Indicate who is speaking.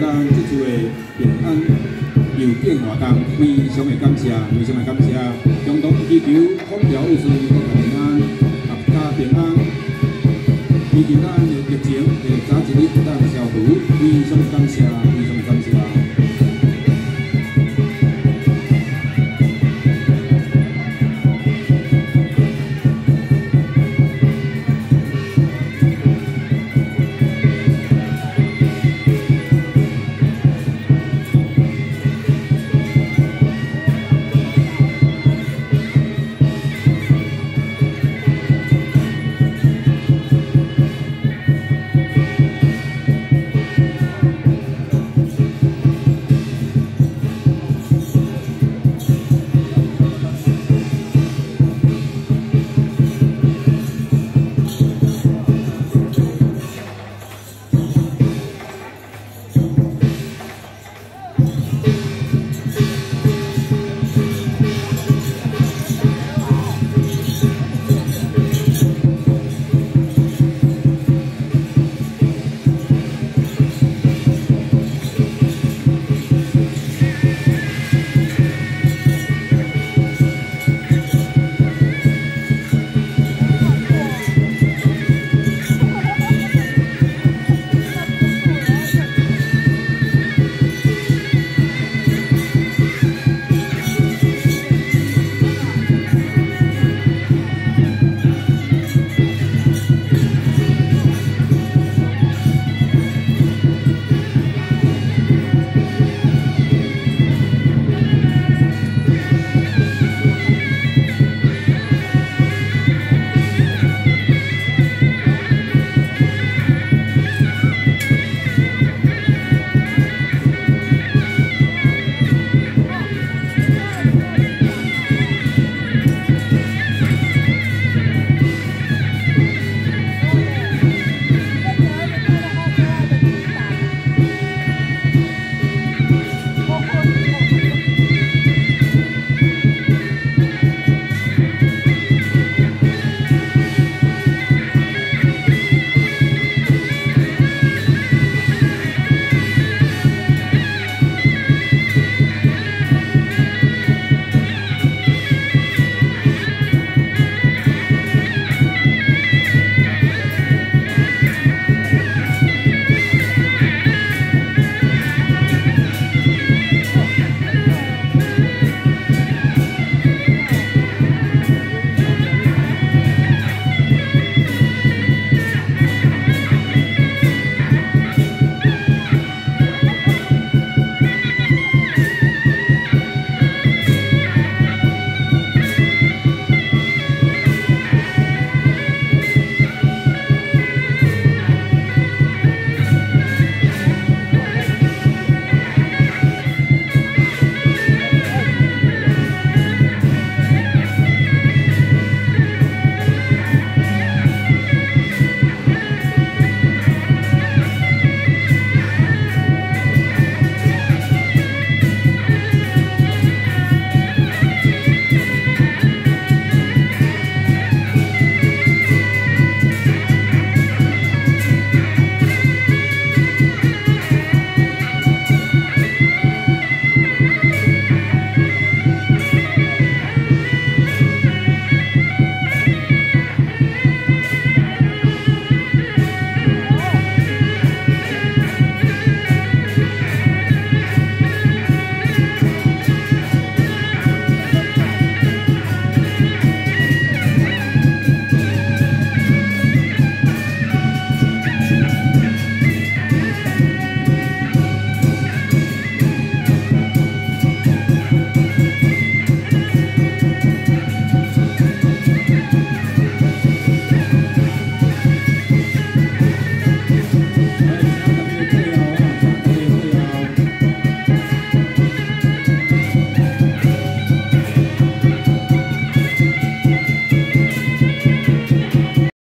Speaker 1: 咱这次的平安邮变活动，非常的感谢，非常的感谢，共同祈求空调卫生国家平安，阖家平安，祈求咱的疫情会早一日得到消除，非常的感谢，